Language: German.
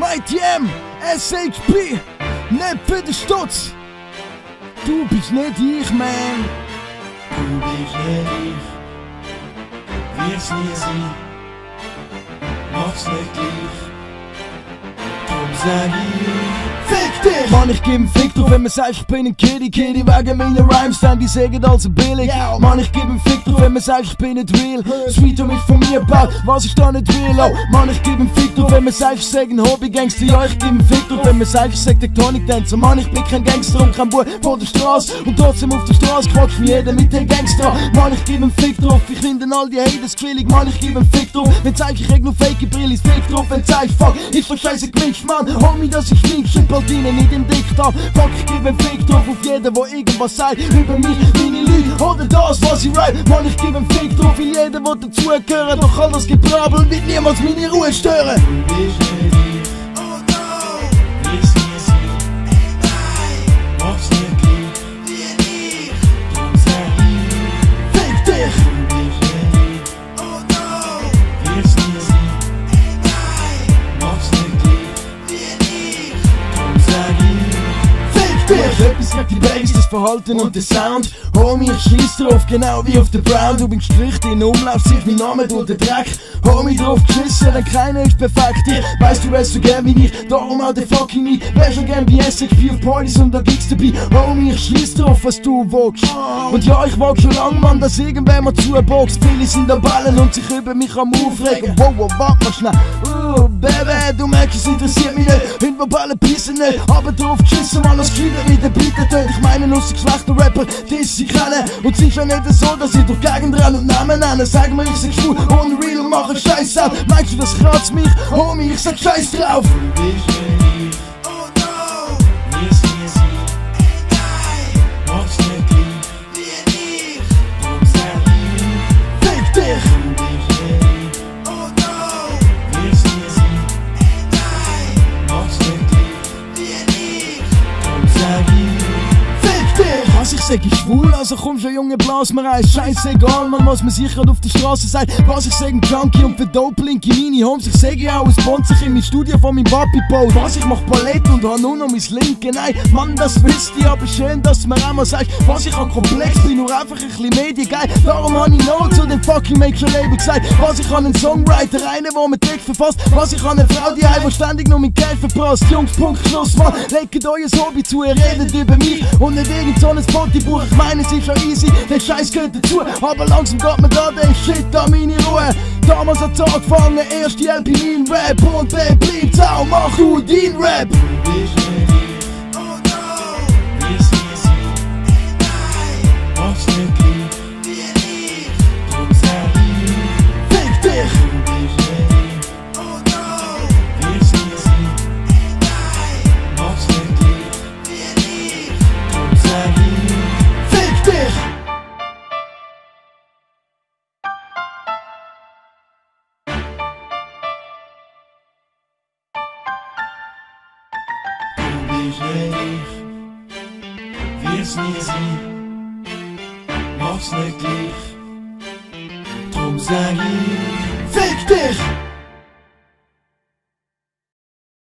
Mighty M, SHP, nicht für den Stutz. Du bist nicht ich, man. Du bist nicht ich, wirst nie sein, mach's nicht gleich. Sag ich, Fick dich! Mann, ich geb einen Fick drauf, wenn man sagt, ich bin ein Kitty, Kitty wegen meiner Rhymes, dann die sagen also billig. Mann, ich geb einen Fick drauf, wenn man sagt, ich bin nicht real. Sweet um mich von mir baut, was ich da nicht will. Oh, Mann, ich geb einen Fick drauf, wenn man sagt, ich sag ein Hobbygangster. Ja, ich geb einen Fick drauf, wenn man sagt, ich sag Tectonic Dancer. Mann, ich bin kein Gangster und kein Bub von der Straße. Und trotzdem auf der Straße quatscht mir jeder mit den Gangster. Mann, ich geb einen Fick drauf, ich finde all die Haters quillig. Mann, ich geb einen Fick drauf, wenn zeig ich nur fake Brillis. Fick drauf, wenn zeig fuck, ist doch scheiße gemischt, Mann. Homie, dass ich bald rein in dem Diktat. Fuck, ich geb einen Fick drauf auf jeden, wo irgendwas sagt über mich, meine Leute oder das, was ich rap. Mann, ich geb einen Fick drauf, weil jeder, der dazugehört, doch all das Gebrabbel wird niemals meine Ruhe stören. Etwas gegen die Bass, das Verhalten und der Sound. Homie, ich schieß drauf, genau wie auf der Brown. Du bist gestrichen in Umlauf, sich mein Name durch den Dreck. Homie, drauf geschissen, denn keiner ist perfekt. Ich weißt du, wärst so gern wie ich, darum auch der fucking me. Wär schon gern wie SXP auf Partys und da gibt's dabei. Homie, ich schieß drauf, was du wagst. Und ja, ich wag schon lang, Mann, dass irgendwer mal zuboxt. Viele sind am Ballen und sich über mich am Aufregen. Wow, wow, warte mal schnell. Oh, Baby, du merkst, es interessiert mich nicht. Hinter Ballen pissen nicht, aber drauf geschissen, Mann, das mit den Beat tönt. Ich meine, so schlechte Rapper, die sie kennen. Und ist ja nicht so, dass ich durch Gegend renne und Namen nennen. Sag mir, ich sag schwul, unreal, mach Scheiß ab. Meinst du, das kratzt mich? Homie, ich sag Scheiß drauf. du bist nicht Was ich schwul, also komm schon, Junge, blas mir ein. Scheißegal, man, was man sich grad auf der Straße sagt. Was ich sag, Junkie und für Dope Link in meine Homes. Ich sag ja auch, es sich in mein Studio von meinem Papi baut. Was ich mach Ballett und hab nur noch mein Linke. Nein, Mann, das wisst ihr, aber schön, dass man auch mal sagt, was ich an komplex bin, nur einfach ein bisschen mediengeil. Darum hab ich no zu dem fucking Major Label gesagt. Was ich an einen Songwriter, einen, der mir Text verfasst. Was ich an eine Frau, die ein, die ständig nur mein Geld verprasst. Jungs, Punkt, Schluss, Mann. Legt euer Hobby zu, ihr redet über mich und nicht irgend so ein Spotify-Buch. Ich meine, es ist schon easy, der Scheiß gehört dazu. Aber langsam geht mir da der Shit an meine Ruhe. Damals hat's angefangen, erst die LP mein Rap und dann bleibt's auch, mach du dein Rap. Nicht ich, wirst nie sein, mach's nicht gleich. Drum sag ich, Fick dich.